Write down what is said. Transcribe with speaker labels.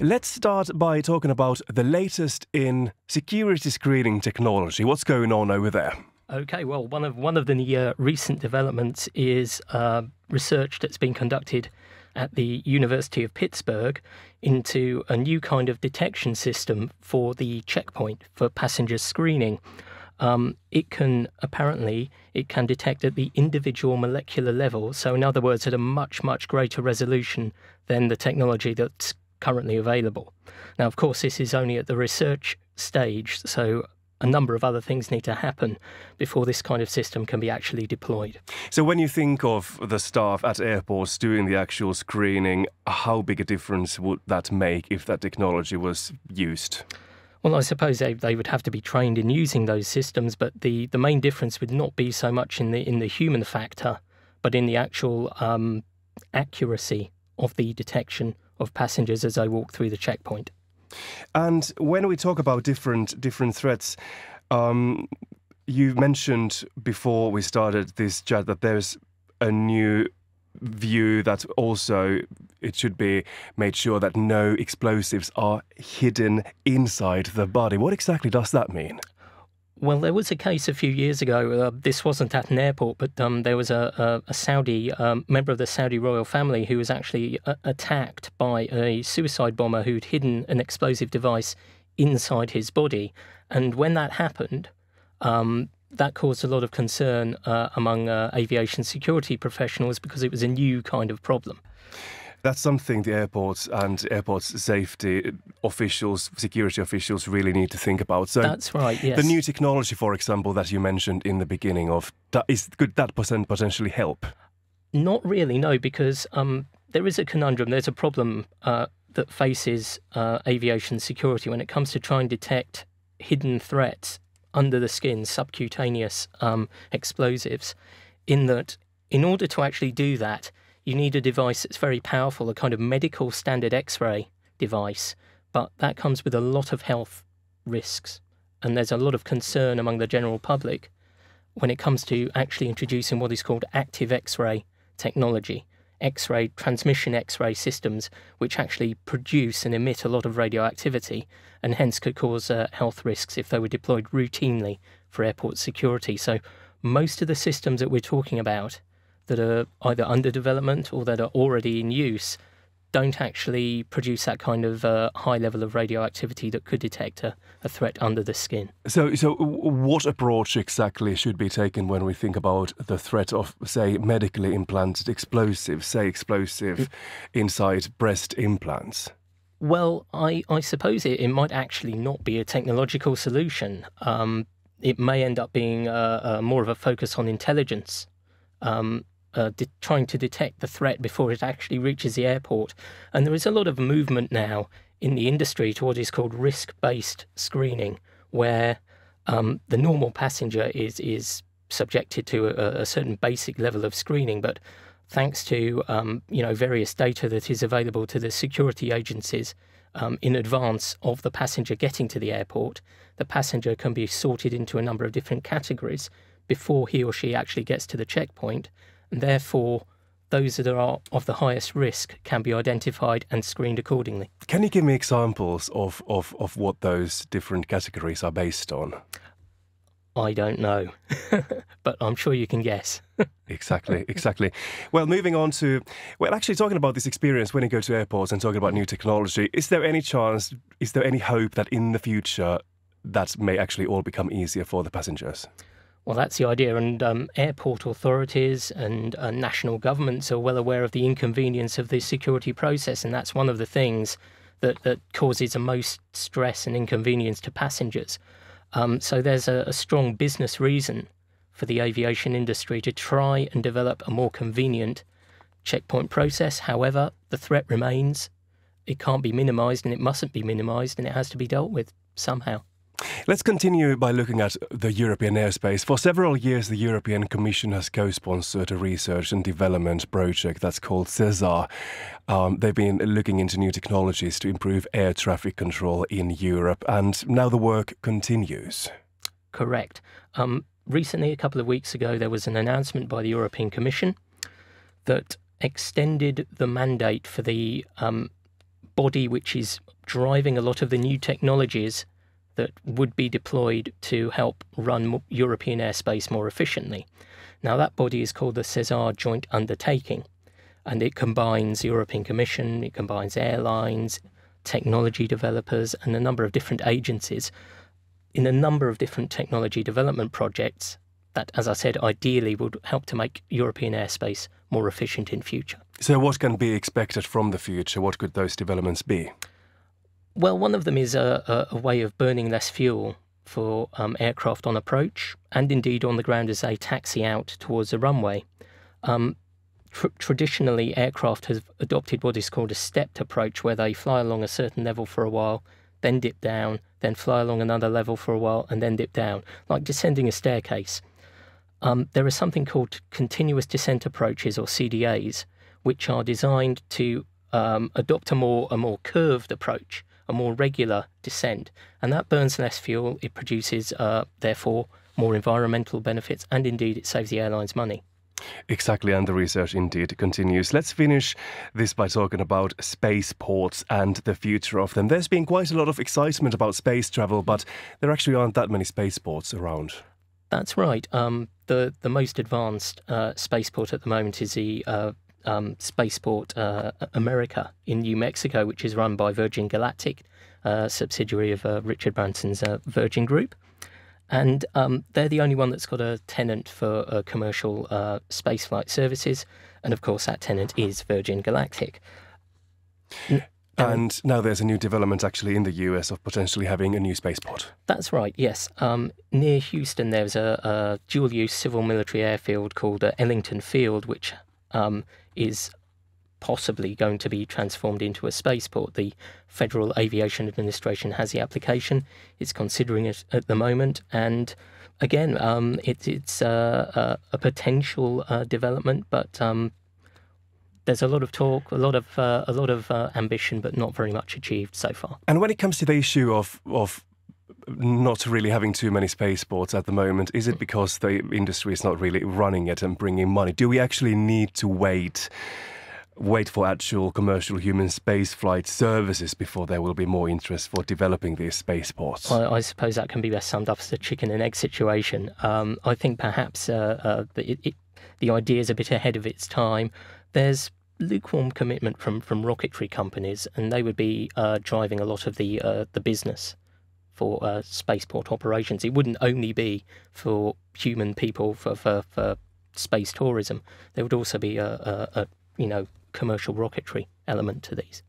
Speaker 1: Let's start by talking about the latest in security screening technology. What's going on over there?
Speaker 2: Okay, well, one of one of the uh, recent developments is uh, research that's been conducted at the University of Pittsburgh into a new kind of detection system for the checkpoint for passenger screening. Um, it can apparently it can detect at the individual molecular level. So, in other words, at a much much greater resolution than the technology that's currently available. Now, of course, this is only at the research stage, so a number of other things need to happen before this kind of system can be actually deployed.
Speaker 1: So, when you think of the staff at airports doing the actual screening, how big a difference would that make if that technology was used?
Speaker 2: Well, I suppose they, they would have to be trained in using those systems, but the, the main difference would not be so much in the in the human factor, but in the actual um, accuracy of the detection of passengers as I walk through the checkpoint.
Speaker 1: And when we talk about different different threats, um, you mentioned before we started this chat that there's a new view that also it should be made sure that no explosives are hidden inside the body. What exactly does that mean?
Speaker 2: Well, there was a case a few years ago. Uh, this wasn't at an airport, but um, there was a, a, a Saudi um, member of the Saudi royal family who was actually uh, attacked by a suicide bomber who'd hidden an explosive device inside his body. And when that happened, um, that caused a lot of concern uh, among uh, aviation security professionals because it was a new kind of problem.
Speaker 1: That's something the airports and airports safety officials, security officials really need to think about.
Speaker 2: So that's right. Yes.
Speaker 1: The new technology, for example, that you mentioned in the beginning of that is could that potentially help?
Speaker 2: Not really, no, because um, there is a conundrum. There's a problem uh, that faces uh, aviation security when it comes to trying to detect hidden threats under the skin, subcutaneous um, explosives. In that, in order to actually do that, you need a device that's very powerful, a kind of medical standard X ray device, but that comes with a lot of health risks. And there's a lot of concern among the general public when it comes to actually introducing what is called active X ray technology. X ray transmission X ray systems, which actually produce and emit a lot of radioactivity and hence could cause uh, health risks if they were deployed routinely for airport security. So, most of the systems that we're talking about that are either under development or that are already in use don't actually produce that kind of uh, high level of radioactivity that could detect a, a, threat under the skin.
Speaker 1: So, so what approach exactly should be taken when we think about the threat of, say, medically implanted explosives, say, explosive mm. inside breast implants?
Speaker 2: Well, I, I suppose it, it might actually not be a technological solution. Um, it may end up being uh, uh, more of a focus on intelligence. Um, uh, de- trying to detect the threat before it actually reaches the airport. And there is a lot of movement now in the industry to what is called risk based screening, where um, the normal passenger is, is subjected to a, a, certain basic level of screening, but thanks to um, you know various data that is available to the security agencies um, in advance of the passenger getting to the airport, the passenger can be sorted into a number of different categories before he or she actually gets to the checkpoint and therefore those that are of the highest risk can be identified and screened accordingly.
Speaker 1: Can you give me examples of, of, of what those different categories are based on?
Speaker 2: I don't know, but I'm sure you can guess.
Speaker 1: exactly, exactly. Well, moving on to, well, actually talking about this experience when you go to airports and talking about new technology, is there any chance, is there any hope that in the future that may actually all become easier for the passengers?
Speaker 2: Well, that's the idea, and um, airport authorities and uh, national governments are well aware of the inconvenience of the security process, and that's one of the things that, that causes the most stress and inconvenience to passengers. Um, so there's a, a strong business reason for the aviation industry to try and develop a more convenient checkpoint process. However, the threat remains. It can't be minimised and it mustn't be minimised and it has to be dealt with somehow.
Speaker 1: Let's continue by looking at the European airspace. For several years, the European Commission has co sponsored a research and development project that's called SESAR. Um, they've been looking into new technologies to improve air traffic control in Europe, and now the work continues.
Speaker 2: Correct. Um, recently, a couple of weeks ago, there was an announcement by the European Commission that extended the mandate for the um, body which is driving a lot of the new technologies that would be deployed to help run European airspace more efficiently. Now, that body is called the SESAR Joint Undertaking, and it combines European Commission, it combines airlines, technology developers, and a number of different agencies in a number of different technology development projects that, as I said, ideally would help to make European airspace more efficient in future.
Speaker 1: So, what can be expected from the future? What could those developments be?
Speaker 2: Well, one of them is a, a, way of burning less fuel for um, aircraft on approach and indeed on the ground as they taxi out towards the runway. Um, tr- traditionally, aircraft have adopted what is called a stepped approach, where they fly along a certain level for a while, then dip down, then fly along another level for a while, and then dip down, like descending a staircase. Um, there is something called continuous descent approaches, or CDAs, which are designed to um, adopt a more a more curved approach, a more regular descent, and that burns less fuel. It produces, uh, therefore, more environmental benefits, and indeed, it saves the airlines money.
Speaker 1: Exactly, and the research indeed continues. Let's finish this by talking about spaceports and the future of them. There's been quite a lot of excitement about space travel, but there actually aren't that many spaceports around.
Speaker 2: That's right. Um, the the most advanced uh, spaceport at the moment is the uh, um, Spaceport uh, America in New Mexico, which is run by Virgin Galactic, a subsidiary of uh, Richard Branson's uh, Virgin Group. And um, they're the only one that's got a tenant for uh, commercial uh, spaceflight services. And of course, that tenant is Virgin Galactic.
Speaker 1: And now there's a new development actually in the US of potentially having a new spaceport.
Speaker 2: That's right, yes. Um, near Houston, there's a, a dual use civil military airfield called uh, Ellington Field, which um, is possibly going to be transformed into a spaceport. The Federal Aviation Administration has the application, it's considering it at the moment, and again, um, it, it's uh, uh, a potential uh, development, but um, there's a lot of talk, a lot of uh, a lot of uh, ambition, but not very much achieved so far.
Speaker 1: And when it comes to the issue of of not really having too many spaceports at the moment, is it because the industry is not really running it and bringing money? Do we actually need to wait? wait for actual commercial human space flight services before there will be more interest for developing these spaceports?
Speaker 2: I, I suppose that can be best summed up as a chicken and egg situation. Um, I think perhaps uh, uh, the idea is a bit ahead of its time. There's lukewarm commitment from, from rocketry companies, and they would be uh, driving a lot of the uh, the business for uh, spaceport operations. It wouldn't only be for human people for, for, for space tourism. There would also be a, a, a you know commercial rocketry element to these.